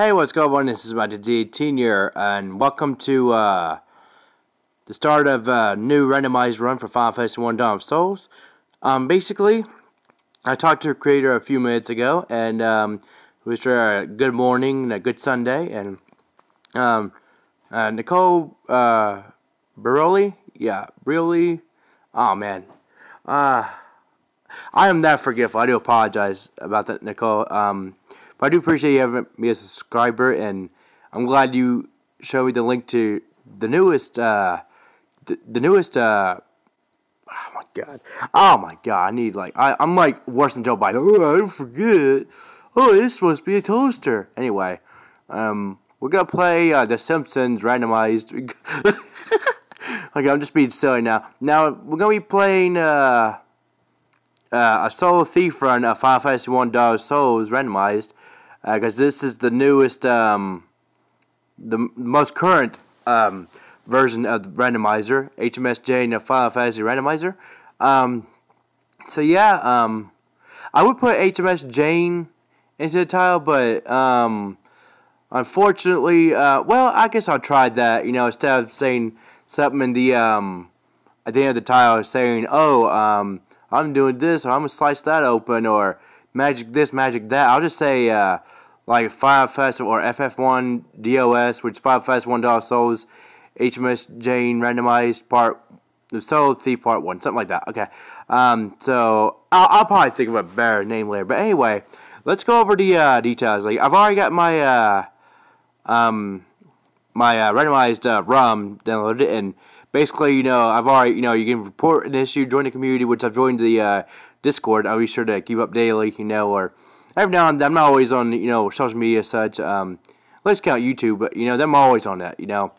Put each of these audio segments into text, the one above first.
Hey, what's going on? This is my D18 year, and welcome to uh, the start of a new randomized run for Final Fantasy 1 Dawn of Souls. Um, basically, I talked to a creator a few minutes ago, and um, wished her a good morning and a good Sunday, and um, uh, Nicole uh, Borrelli, yeah, really, oh man, uh, I am that forgetful. I do apologize about that, Nicole. Um, but I do appreciate you having me a subscriber, and I'm glad you showed me the link to the newest, uh, the, the newest, uh, oh my god, oh my god, I need like, I, I'm like worse than Joe Biden. Oh, I forget. Oh, it's supposed to be a toaster. Anyway, um, we're gonna play uh, The Simpsons randomized. okay, I'm just being silly now. Now we're gonna be playing uh, uh, a solo thief run of Final Fantasy One of Souls randomized because uh, this is the newest, um, the most current um, version of the randomizer, HMS Jayne Final Fantasy Randomizer. Um, so yeah, um, I would put HMS Jayne into the title, but um, unfortunately, uh, well, I guess I'll try that. You know, instead of saying something in the um, at the end of the title, saying, "Oh, um, I'm doing this," or "I'm gonna slice that open," or magic this, magic that. I'll just say uh, like Five Fest or FF1 DOS, which Five Fest One Dollar Souls, HMS Jayne randomized part, the Soul Thief part one, something like that. Okay, um, so I'll, I'll, probably think of a better name later. But anyway, let's go over the uh, details. Like I've already got my uh, um, my uh, randomized uh, ROM downloaded and basically, you know, I've already, you know, you can report an issue, join the community, which I've joined the uh, Discord. I'll be sure to keep up daily, you know, or every now and then. I'm not always on, you know, social media such. Um, let's count YouTube, but you know, I'm always on that, you know.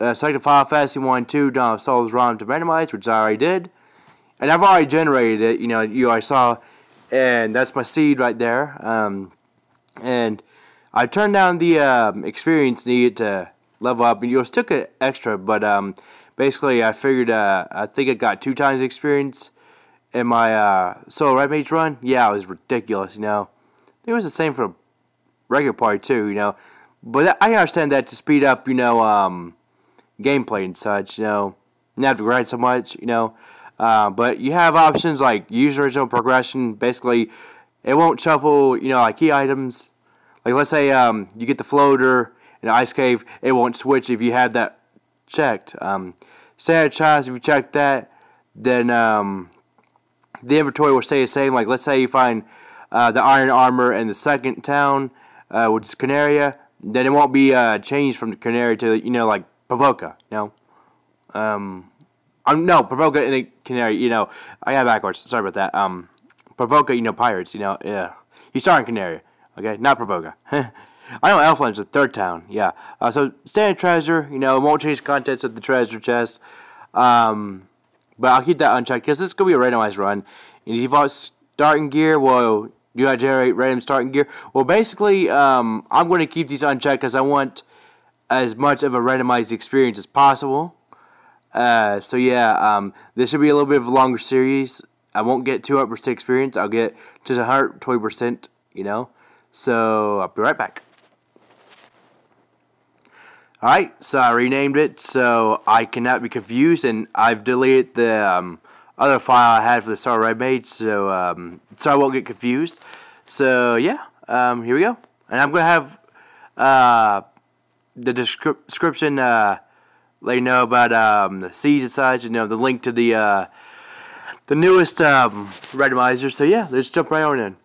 Uh, a Final Fantasy 1 2 Dawn of Souls ROM to randomize, which I already did. And I've already generated it, you know, you already saw, and that's my seed right there. Um, and I turned down the um, experience needed to level up, and you still get extra, but um, basically I figured uh, I think I got two times experience in my uh, solo red mage run. Yeah, it was ridiculous, you know. It was the same for regular party too, you know. But I understand that to speed up, you know, um, gameplay and such, you know, not to grind so much, you know. Uh, but you have options like use original progression. Basically, it won't shuffle, you know, like key items. Like let's say um, you get the floater in the Ice Cave, it won't switch if you have that checked. Um, standard chance, if you check that, then um, the inventory will stay the same. Like, let's say you find uh, the iron armor in the second town, uh, which is Corneria, then it won't be uh, changed from the Corneria to, you know, like Pravoka, you know? Um, um, no, Pravoka and Corneria, you know, I got backwards. Sorry about that. Um, Pravoka, you know, pirates, you know, yeah. You start in Corneria, okay? Not Pravoka. I know Elfland's the third town. Yeah. Uh, so standard treasure. You know, it won't change contents of the treasure chest. Um, but I'll keep that unchecked because this is gonna be a randomized run. And if you starting gear, well, do I generate random starting gear? Well, basically, um, I'm going to keep these unchecked because I want as much of a randomized experience as possible. Uh, so yeah, um, this should be a little bit of a longer series. I won't get 200% experience. I'll get just 120%, you know. So I'll be right back. Alright, so I renamed it so I cannot be confused, and I've deleted the um, other file I had for the Star I made, so um, so I won't get confused. So yeah, um, here we go, and I'm gonna have uh, the descri- description uh, let you know about um, the seeds and such, you know the link to the uh, the newest um, randomizer. So yeah, let's jump right on in. And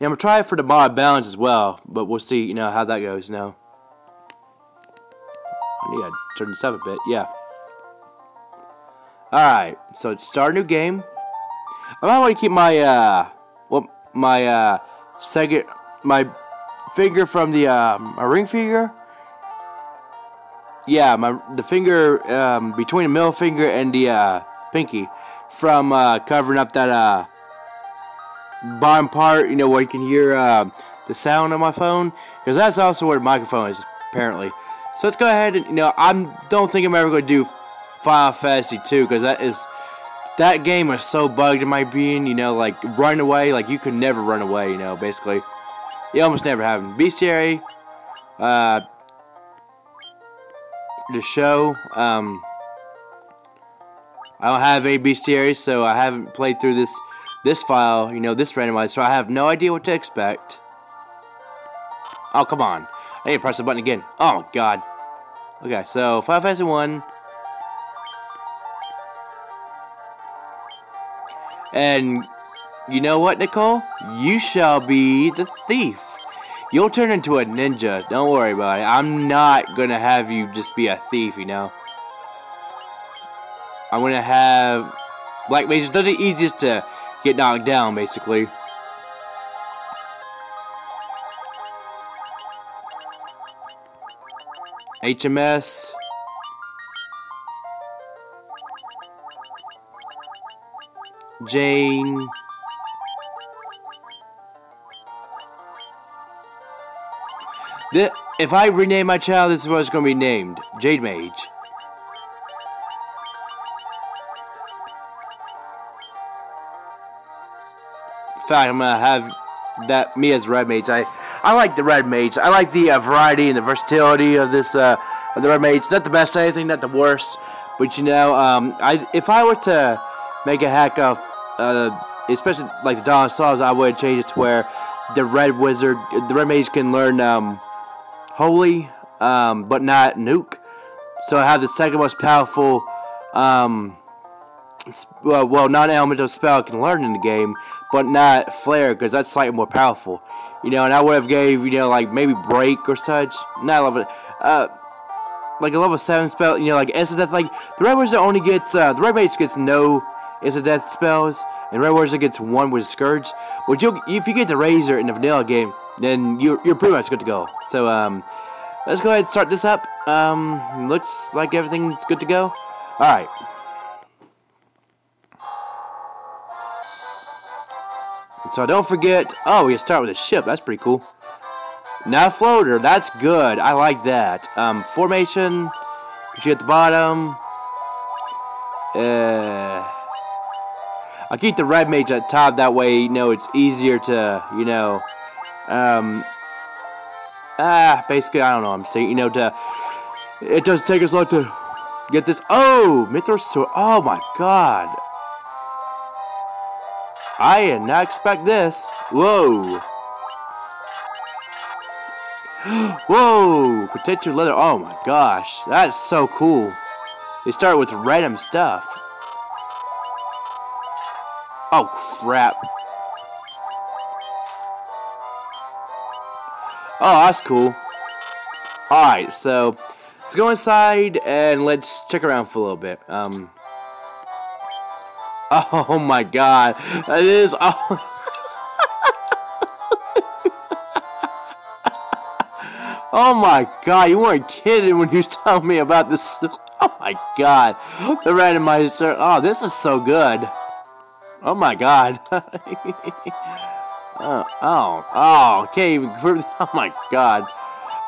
I'm gonna try for the mod balance as well, but we'll see, you know, how that goes now. I need to turn this up a bit. Yeah. Alright, so start a new game. I might want to keep my, uh, well, my, uh, second, my finger from the, uh, my ring finger. Yeah, my, the finger, um, between the middle finger and the, uh, pinky. From, uh, covering up that, uh, bottom part, you know, where you can hear, uh, the sound on my phone. Because that's also where the microphone is, apparently. So let's go ahead and, you know, I don't think I'm ever going to do Final Fantasy 2 because that is, that game is so bugged in my being, you know, like run away, like you could never run away, you know, basically. it almost never happened. Bestiary, uh, the show, um, I don't have any bestiaries, so I haven't played through this this file, you know, this randomized, so I have no idea what to expect. Oh, come on. I need to press the button again. Oh, God. Okay, so Final Fantasy 1. And you know what, Nicole? You shall be the thief. You'll turn into a ninja. Don't worry about it. I'm not to have you just be a thief, you know? I'm to have Black Mages. They're the easiest to get knocked down, basically. HMS. Jayne. The, if I rename my child, this is what it's going to be named. Jade Mage. In fact, I'm gonna have that me as red mage. I I like the red mage. I like the uh, variety and the versatility of this uh, of the red mage. Not the best anything, not the worst, but you know, um, I if I were to make a hack of, uh, especially like the Dawn Souls, I would change it to where the red wizard, the red mage can learn um, holy, um, but not nuke. So I have the second most powerful. Um, well, well non-elemental spell I can learn in the game, but not flare because that's slightly more powerful. You know, and I would have gave you know like maybe break or such. Not level, uh, like a level seven spell. You know, like instant death. Like the red wizard only gets uh, the red mage gets no instant death spells, and red wizard gets one with scourge. Which you if you get the razor in the vanilla game, then you're you're pretty much good to go. So um, let's go ahead and start this up. Um, looks like everything's good to go. All right. So don't forget, oh, we start with a ship. That's pretty cool. Now floater, that's good. I like that. Um, formation, you at the bottom. Uh, I'll keep the red mage at top. That way, you know, it's easier to, you know, um, ah, basically, I don't know. I'm saying, you know, to it does take us a lot to get this. Oh, Mythos. Oh my God. I did not expect this. Whoa. Whoa! Potential leather. Oh my gosh. That's so cool. They start with random stuff. Oh crap. Oh, that's cool. Alright, so let's go inside and let's check around for a little bit. Um, Oh my god. That is oh Oh my god, you weren't kidding when you were telling me about this. Oh my god. The randomizer. Oh, this is so good. Oh my god. Uh, oh, oh, oh, okay. Oh my god.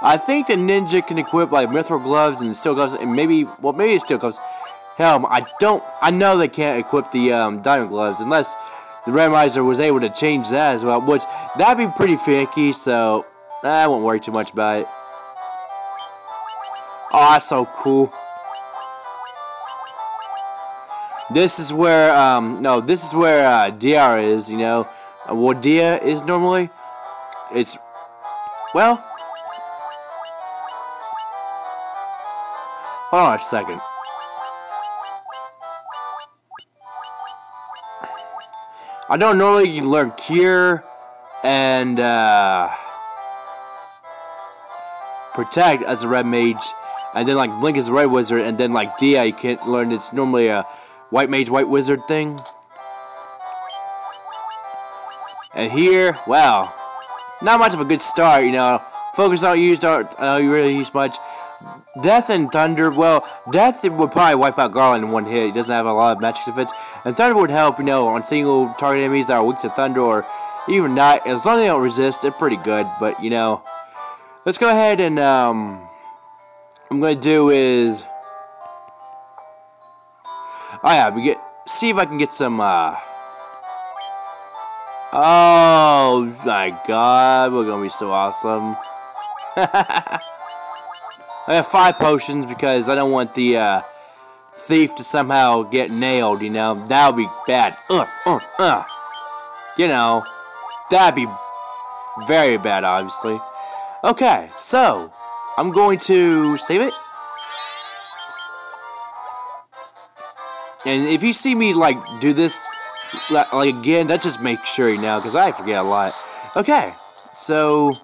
I think the ninja can equip like mithril gloves and steel gloves and maybe, well, maybe steel gloves. Hell, I don't. I know they can't equip the um, diamond gloves unless the randomizer was able to change that as well, which that'd be pretty finicky. So I won't worry too much about it. Oh, that's so cool. This is where, um, no, this is where uh, Dia is, you know. What Dia is normally. It's, well. Hold on a second. I don't normally learn Cure and uh, Protect as a Red Mage, and then like Blink as a Red Wizard, and then like Dia you can't learn it's normally a White Mage, White Wizard thing. And here, wow, not much of a good start, you know. Focus not used, don't uh, really use much. Death and Thunder, well, Death would probably wipe out Garland in one hit. He doesn't have a lot of magic defense. And Thunder would help, you know, on single target enemies that are weak to Thunder or even not. As long as they don't resist, they're pretty good. But, you know, let's go ahead and, um, I'm going to do is... Oh, yeah, we get, see if I can get some, uh... Oh my god, we're gonna be so awesome. I have five potions because I don't want the uh, thief to somehow get nailed, you know. That would be bad. Uh, uh, uh. You know, that'd be very bad, obviously. Okay, so, I'm going to save it. And if you see me, like, do this, like, again, that just make sure you know, because I forget a lot. Okay, so...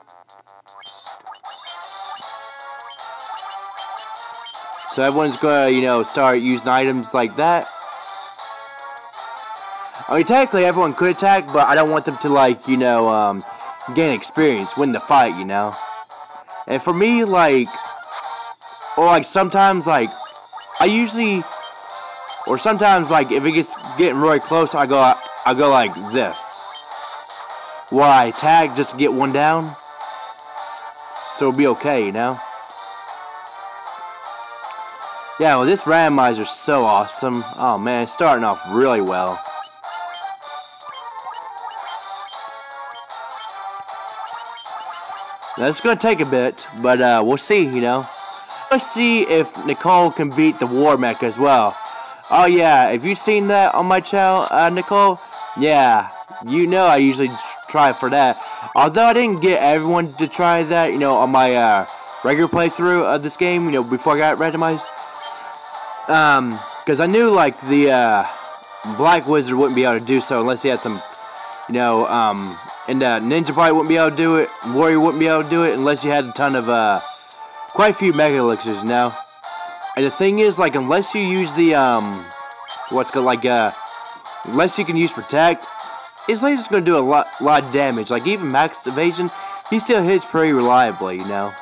So everyone's gonna, you know, start using items like that. I mean, technically everyone could attack, but I don't want them to, like, you know, um, gain experience, win the fight, you know? And for me, like, or like sometimes, like, I usually, or sometimes, like, if it gets getting really close, I go, I go like this. Why, tag just to get one down. So it'll be okay, you know? Yeah, well, this randomizer's so awesome. Oh, man, it's starting off really well. That's going to take a bit, but uh, we'll see, you know. Let's see if Nicole can beat the War Mech as well. Oh, yeah, have you seen that on my channel, uh, Nicole? Yeah, you know I usually try for that. Although I didn't get everyone to try that, you know, on my uh, regular playthrough of this game, you know, before I got randomized. Um, because I knew, like, the uh, Black Wizard wouldn't be able to do so unless he had some, you know, um, and uh, Ninja probably wouldn't be able to do it. Warrior wouldn't be able to do it unless you had a ton of, uh, quite a few Mega Elixirs now. And the thing is, like, unless you use the, um, what's called, like, uh, unless you can use Protect, his laser's to do a lot, lot of damage. Like, even Max Evasion, he still hits pretty reliably, you know.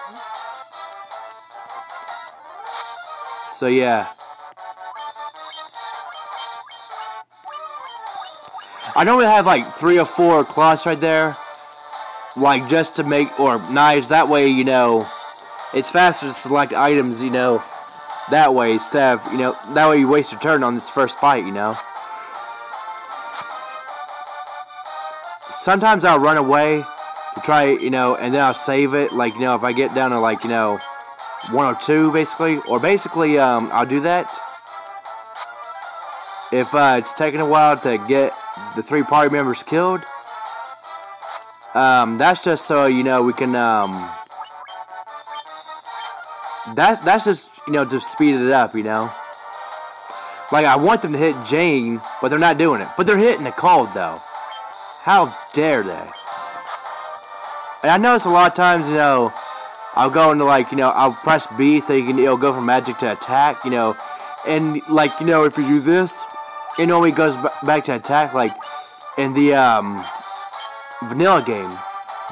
So, yeah. I normally have like three or four cloths right there, like just to make, or knives, that way, you know, it's faster to select items, you know, that way instead of, you know, that way you waste your turn on this first fight, you know. Sometimes I'll run away to try, you know, and then I'll save it, like, you know, if I get down to like, you know, one or two, basically, or basically, um, I'll do that. If uh, it's taking a while to get the three party members killed. Um, that's just so you know we can. Um, that that's just you know to speed it up, you know. Like I want them to hit Jayne, but they're not doing it. But they're hitting the cold though. How dare they? And I notice a lot of times, you know, I'll go into like, you know, I'll press B so you can, it'll go from magic to attack, you know, and like, you know, if you do this, it normally goes back to attack like in the um, vanilla game,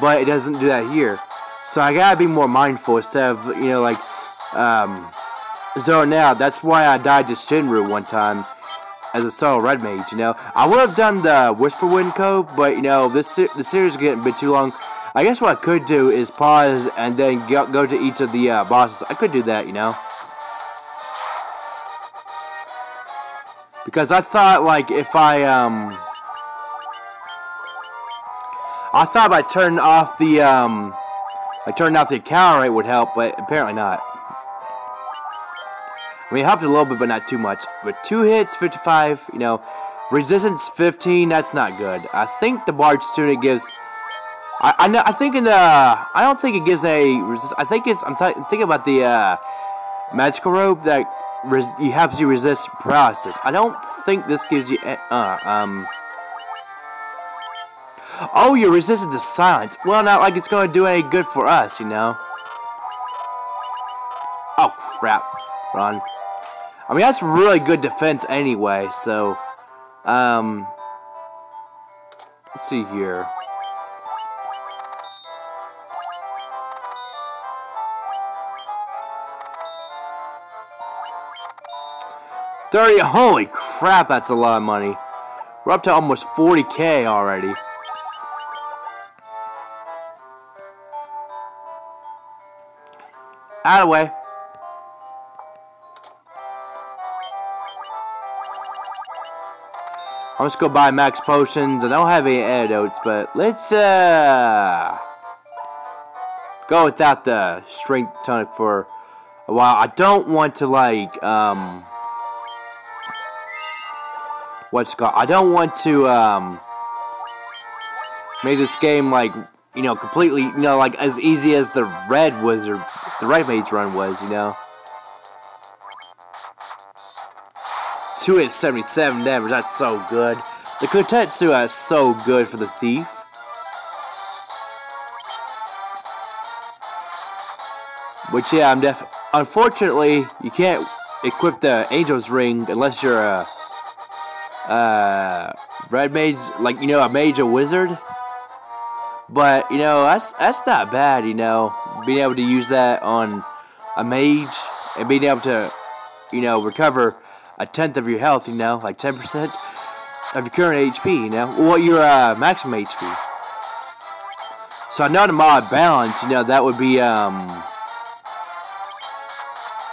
but it doesn't do that here. So I gotta be more mindful instead of you know like um, so now that's why I died to Shinryu one time as a solo red mage. You know I would have done the Whisperwind Cove, but you know this the series is getting a bit too long. I guess what I could do is pause and then go, go to each of the uh, bosses. I could do that, you know. Because I thought, like, if I, um... I thought by turning off the, um... I turned off the encounter rate would help, but apparently not. I mean, it helped a little bit, but not too much. But two hits, 55, you know... Resistance 15, that's not good. I think the Bard Tunic gives... I, I, know, I think in the... I don't think it gives a... Resist, I think it's... I'm thinking about the, uh... Magical Robe that it helps you resist paralysis. I don't think this gives you, uh, um... Oh, you're resistant to silence. Well, not like it's going to do any good for us, you know. Oh, crap. Run. I mean, that's really good defense anyway, so... Um... Let's see here. 30, holy crap, that's a lot of money. We're up to almost 40k already. Out of the way. I'm just gonna buy max potions. I don't have any antidotes, but let's uh go without the strength tonic for a while. I don't want to like um what's called? I don't want to um make this game like you know completely you know like as easy as the red wizard the red mage run was you know. Two hit 77 damage, that's so good. The Kotetsu is so good for the thief. Which yeah, I'm def unfortunately you can't equip the Angel's Ring unless you're a uh, red mage, like you know, a mage, a wizard. But you know, that's that's not bad. You know, being able to use that on a mage and being able to, you know, recover a tenth of your health. You know, like ten percent of your current HP. You know, what your uh, maximum HP. So I know the mod balance. You know, that would be um.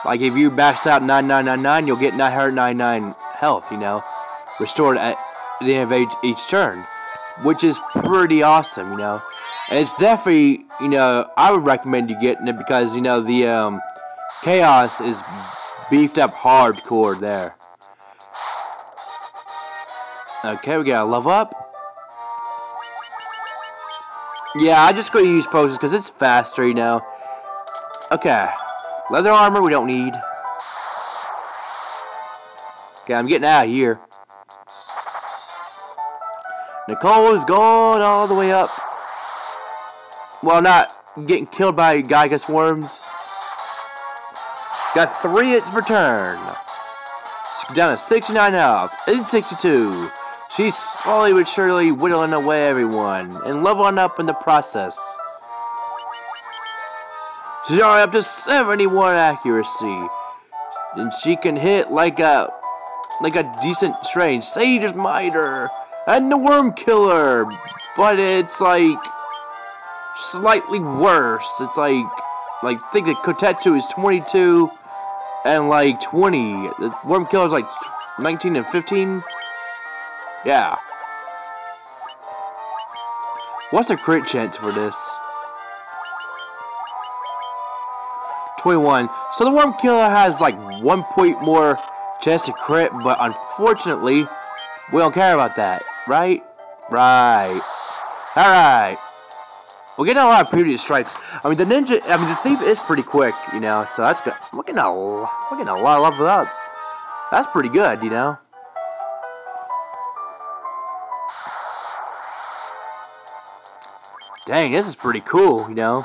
Like if you max out 9999, you'll get 999 health, you know restored at the end of each, turn, which is pretty awesome, you know. And it's definitely, you know, I would recommend you getting it because, you know, the um, chaos is beefed up hardcore there. Okay, we gotta level up. Yeah, I just gonna use potions because it's faster, you know. Okay. Leather armor we don't need. Okay, I'm getting out of here. Nicole is going all the way up. Well, not getting killed by Gigas worms. She's got three hits per turn. She's down to 69 health. In 62. She's slowly but surely whittling away everyone and leveling up in the process. She's already up to 71 accuracy. And she can hit like a like a decent range. Sage's Miter and the Worm Killer, but it's like slightly worse. It's like like think that Kotetsu is 22 and like 20. The Worm Killer is like 19 and 15. Yeah. What's the crit chance for this? 21. So the Worm Killer has like one point more chance to crit, but unfortunately, we don't care about that. Right? Right. Alright. We're getting a lot of previous strikes. I mean, the ninja, I mean, the thief is pretty quick, you know, so that's good. We're getting a, we're getting a lot of level up. That's pretty good, you know. Dang, this is pretty cool, you know.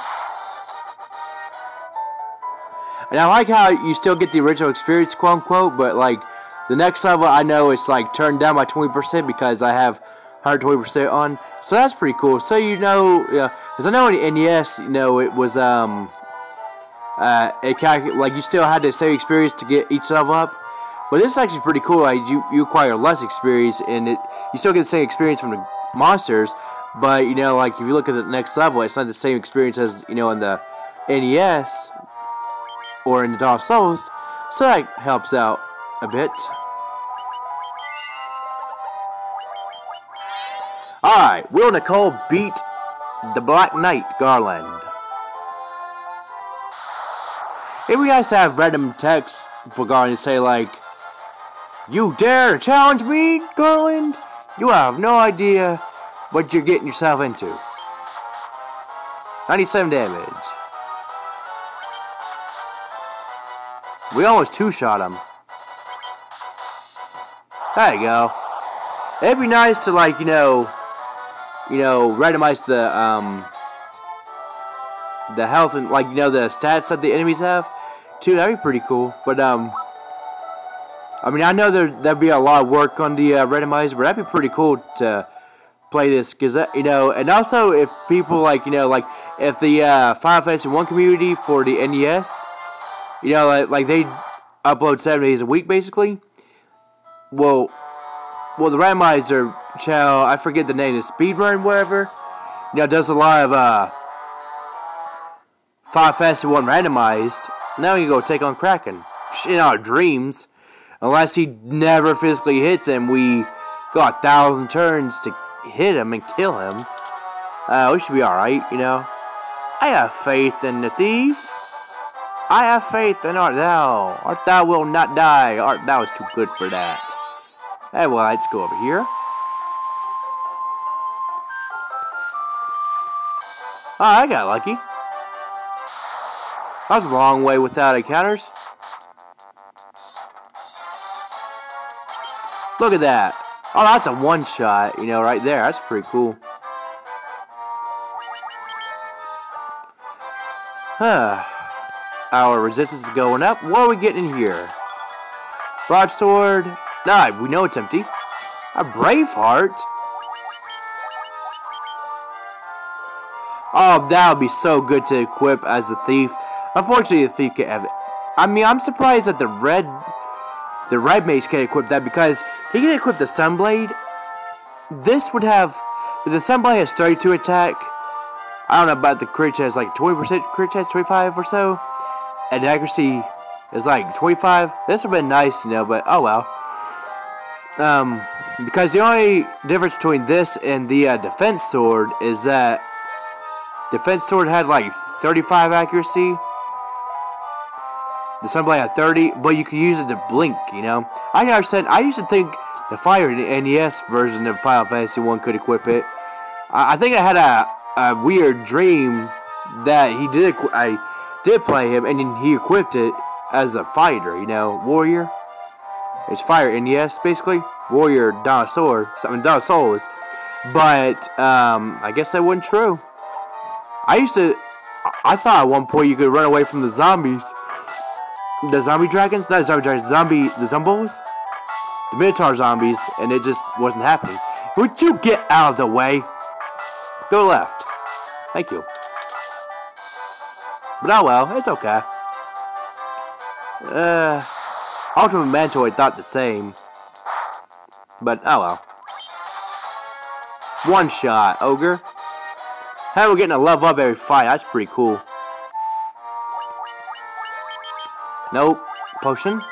And I like how you still get the original experience, quote unquote, but like the next level, I know it's like turned down by 20% because I have 120% on. So that's pretty cool. So you know, because I know in NES, you know, it was um, uh, it calc- like you still had the same experience to get each level up. But this is actually pretty cool. Like you, you acquire less experience, and it you still get the same experience from the monsters. But you know, like if you look at the next level, it's not the same experience as you know in the NES or in the Dark Souls. So that helps out a bit. Alright, will Nicole beat the Black Knight Garland? If we guys to have random text for Garland to say like, You dare challenge me, Garland? You have no idea what you're getting yourself into. 97 damage. We almost two-shot him. There you go. It'd be nice to like, you know, you know, randomize the um the health and like you know the stats that the enemies have too. That'd be pretty cool. But um, I mean, I know there there'd be a lot of work on the uh, randomizer, but that'd be pretty cool to play this because you know, and also if people like you know like if the uh, Final Fantasy One community for the NES, you know, like like they upload seven days a week basically. Well, well, the randomizer channel, I forget the name, the speedrun, whatever, you know, does a lot of uh, Five Fast One randomized. Now we go take on Kraken in our dreams, unless he never physically hits him. We got a thousand turns to hit him and kill him. Uh, we should be alright, you know. I have faith in the thief. I have faith in art thou. Art thou will not die. Art thou is too good for that. Hey, well, let's go over here. Oh, I got lucky. That was a long way without encounters. Look at that. Oh, that's a one shot, you know, right there. That's pretty cool. Huh. Our resistance is going up. What are we getting in here? Broadsword. Nah, we know it's empty. A Braveheart. Oh, that would be so good to equip as a thief. Unfortunately, the thief can't have it. I mean, I'm surprised that the red, the red mage can't equip that because he can equip the Sunblade. This would have, the Sunblade has 32 attack. I don't know about the crit chance, like 20% crit chance, 25 or so. And accuracy is like 25. This would have been nice, you know, but oh well. Um, because the only difference between this and the uh, defense sword is that defense sword had like 35 accuracy. The Sunblade had 30, but you could use it to blink, you know? I understand. I used to think the Fire NES version of Final Fantasy 1 could equip it. I, I think I had a a weird dream that he did. I did play him, and he equipped it as a fighter. You know, warrior. It's fire, and yes, basically warrior dinosaur. Something dinosaurs. But um, I guess that wasn't true. I used to. I thought at one point you could run away from the zombies. The zombie dragons? Not the zombie dragons. Zombie. The Zumbos? The Minotaur zombies, and it just wasn't happening. Would you get out of the way? Go left. Thank you. But oh well, it's okay. Uh, Ultimate Mantoid thought the same. But oh well. One shot, Ogre. Hey, we're getting a level up every fight. That's pretty cool. Nope. Potion.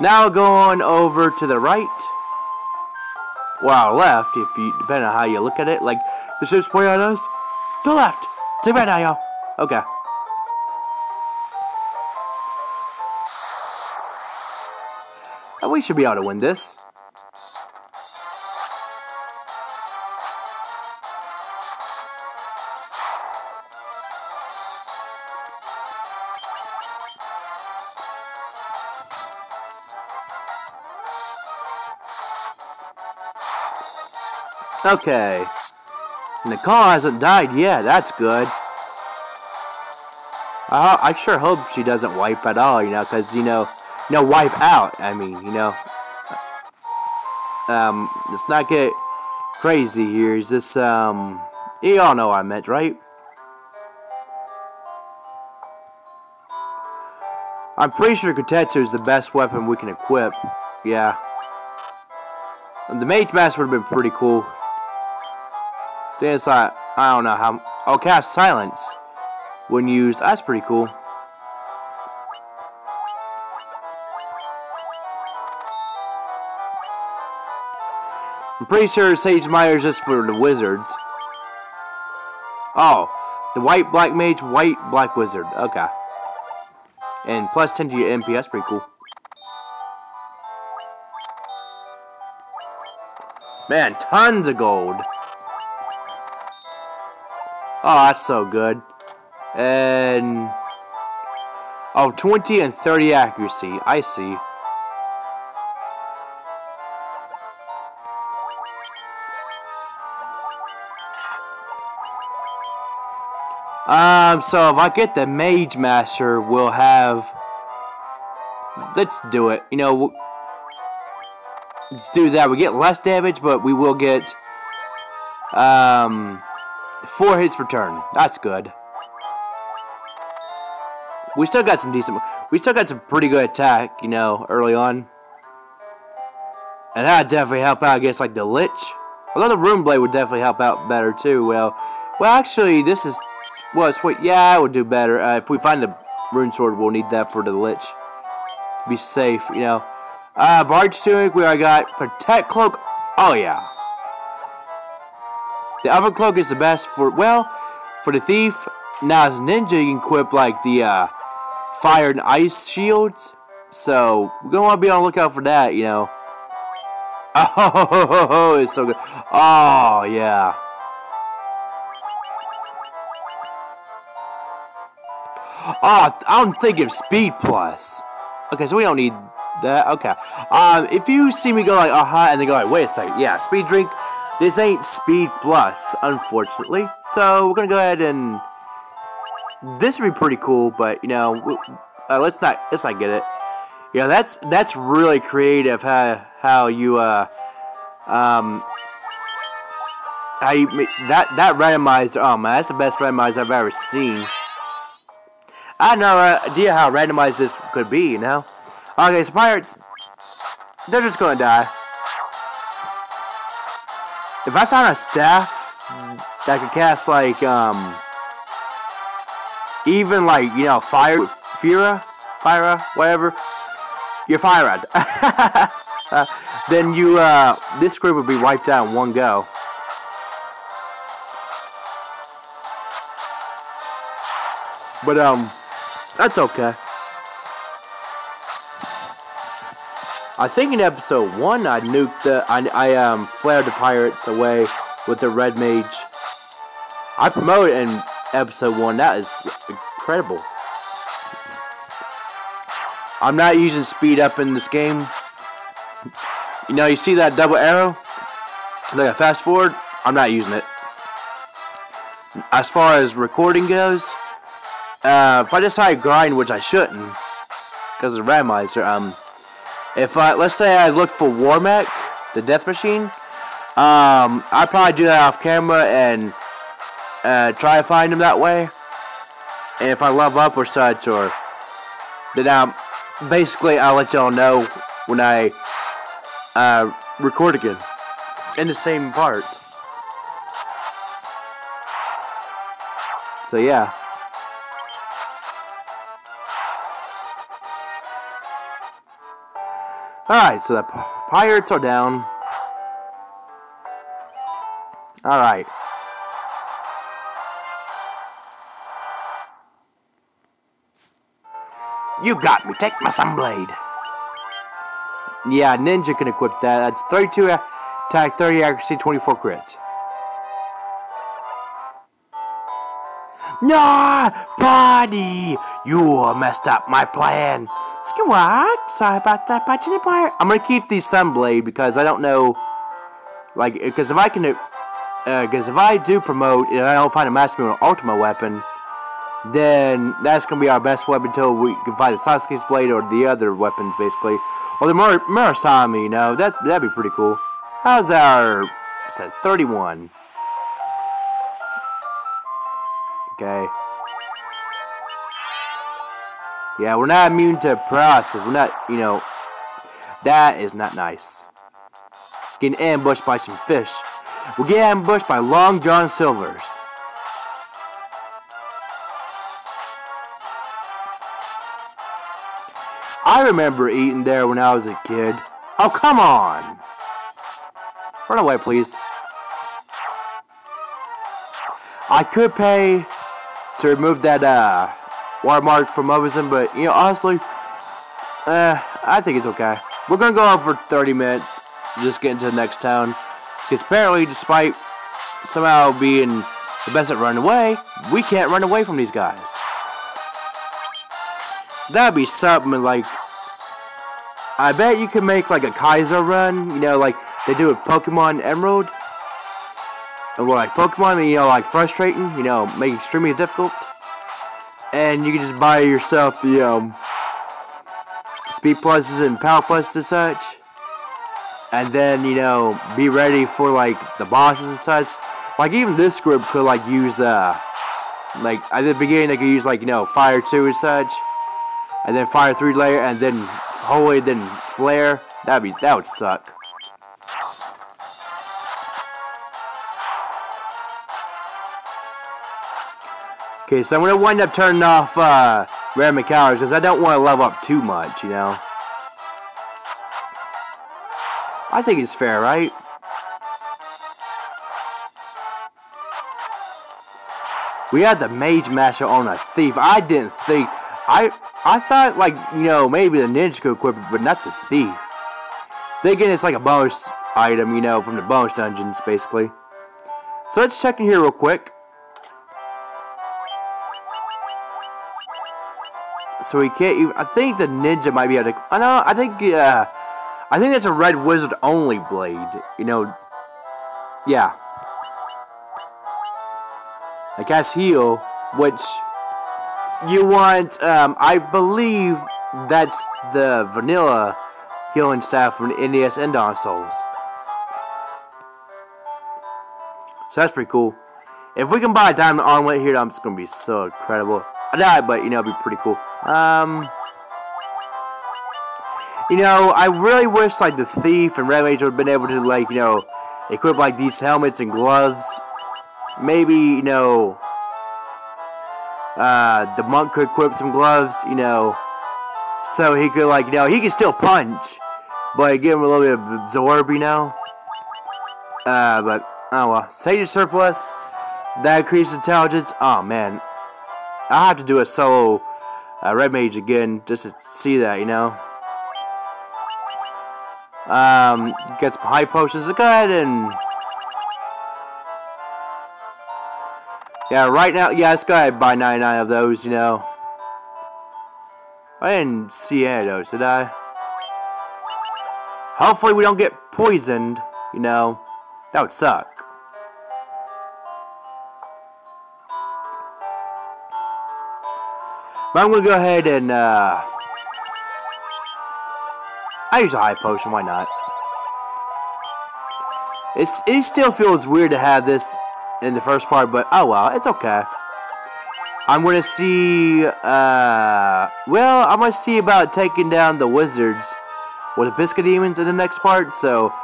Now going over to the right or our left, if you depending on how you look at it. Like the ship's pointing at us. To the left. To the right now, y'all. Okay. We should be able to win this. Okay. Nicole hasn't died yet. That's good. Uh, I sure hope she doesn't wipe at all, you know, because, you know, no, wipe out, I mean, you know. Um, let's not get crazy here. Is this, um, you all know what I meant, right? I'm pretty sure Kotetsu is the best weapon we can equip. Yeah. And the Mage Masher would have been pretty cool. Then it's like, I don't know how. I'll cast silence when used. That's pretty cool. I'm pretty sure Sage Mire is just for the wizards. Oh, the white black mage, white black wizard. Okay. And plus 10 to your MP. That's pretty cool. Man, tons of gold. Oh, that's so good. And... Oh, 20 and 30 accuracy. I see. Um, so if I get the Mage Masher, we'll have... Let's do it. You know, let's do that. We get less damage, but we will get... Um... Four hits per turn. That's good. We still got some decent... We still got some pretty good attack, you know, early on. And that would definitely help out against, like, the Lich. Although the Rune Blade would definitely help out better, too. Well, well, actually, this is... Well, it's what... Yeah, it would do better. Uh, if we find the Rune Sword, we'll need that for the Lich. To be safe, you know. Uh, Bard Tunic, we got Protect Cloak. Oh, yeah. The other cloak is the best for, well, for the thief. Now, as ninja, you can equip, like, the, uh, fire and ice shields. So, we're to want to be on the lookout for that, you know. Oh, it's so good. Oh, yeah. Oh, I'm thinking Speed Plus. Okay, so we don't need that. Okay. Um, if you see me go like, uh huh, and they go like, wait a second, yeah, Speed Drink. This ain't Speed Plus, unfortunately. So we're gonna go ahead and this would be pretty cool, but you know, uh, let's not let's not get it. You know, that's that's really creative how how you uh um how you that that randomizer. Oh man, that's the best randomizer I've ever seen. I had no idea how randomized this could be, you know? Okay, so pirates, they're just gonna die. If I found a staff that could cast, like, um, even, like, you know, fire, Fira, Fira, whatever, you're fired. uh, then you, uh, this group would be wiped out in one go. But, um, that's okay. I think in episode one I nuked the I, I um flared the pirates away with the red mage. I promoted in episode one. That is incredible. I'm not using speed up in this game. You know, you see that double arrow? Like a fast forward? I'm not using it. As far as recording goes, uh, if I decide grind, which I shouldn't, because of randomizer, um, if I, let's say I look for Warmech, the death machine, um, i probably do that off camera and, uh, try to find him that way. And if I love up or such, or, then, um, basically I'll let y'all know when I, uh, record again. In the same part. So yeah. Alright, so the pirates are down. Alright. You got me. Take my sunblade. Yeah, ninja can equip that. That's 32 uh, attack, 30 accuracy, 24 crit. Nah, buddy, you messed up my plan. Skywalk, sorry about that, but I'm gonna keep the Sunblade because I don't know, like, because if I can, because uh, if I do promote and I don't find a Masamune Ultimate weapon, then that's gonna be our best weapon until we can find the Sasuke's blade or the other weapons, basically, or the Mur Murasame. You know, that that'd be pretty cool. How's our says 31? Okay. Yeah, we're not immune to paralysis. We're not, you know, that is not nice. Getting ambushed by some fish. We'll get ambushed by Long John Silvers. I remember eating there when I was a kid. Oh, come on! Run away, please. I could pay to remove that uh, watermark from Mobizen, but you know, honestly, uh, I think it's okay. We're gonna go on for 30 minutes, just get into the next town, because apparently, despite somehow being the best at running away, we can't run away from these guys. That'd be something like. I bet you could make like a Kaizo run, you know, like they do with Pokemon Emerald. And we're like Pokemon, you know, like frustrating, you know, make extremely difficult. And you can just buy yourself the um, speed pluses and power pluses and such. And then, you know, be ready for like the bosses and such. Like even this group could like use uh like at the beginning they could use like, you know, fire two and such. And then fire three layer and then holy then flare. That'd be that would suck. Okay, so I'm going to wind up turning off uh, Rare McCowers because I don't want to level up too much, you know. I think it's fair, right? We had the Mage Masher on a Thief. I didn't think... I I thought, like, you know, maybe the Ninja could equip it, but not the Thief. Thinking it's like a bonus item, you know, from the bonus dungeons, basically. So let's check in here real quick. So we can't even... I think the Ninja might be able to... I know, I think. I think that's a Red Wizard only blade. You know... Yeah. I guess heal, which... You want, um, I believe that's the vanilla healing staff from NES and Dawn Souls. So that's pretty cool. If we can buy a diamond armlet here, that's gonna be so incredible. I died, but you know, it'd be pretty cool. Um, you know, I really wish like the thief and red mage would have been able to like you know equip like these helmets and gloves. Maybe you know, uh, the monk could equip some gloves. You know, so he could like you know he could still punch, but give him a little bit of absorb. You know. Uh, but oh well, Sage's Surplice. That increases intelligence. Oh man, I have to do a solo uh, red mage again just to see that, you know. Um, get some high potions. Go ahead and yeah, right now, yeah, let's go ahead and buy 99 of those, you know. I didn't see any of those, did I? Hopefully we don't get poisoned, you know. That would suck. But I'm gonna go ahead and uh, I use a high potion. Why not? It's it still feels weird to have this in the first part, but oh well, it's okay. I'm gonna see. Uh, well, I'm gonna see about taking down the wizards with the Piscodemons in the next part. So.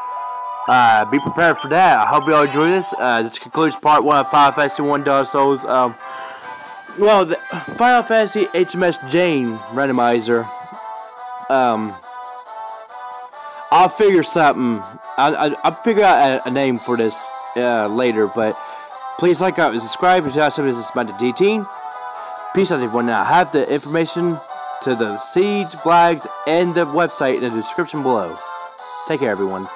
Uh, be prepared for that. I hope you all enjoy this. Uh, this concludes part one of Final Fantasy One Dark Souls. Um, well, the Final Fantasy HMS Jayne randomizer. Um, I'll figure something. I, I, will figure out a, a, name for this uh, later. But please like, comment, and subscribe. If you have something about the D-Team. Peace out, everyone. Now, I have the information to the siege flags and the website in the description below. Take care, everyone.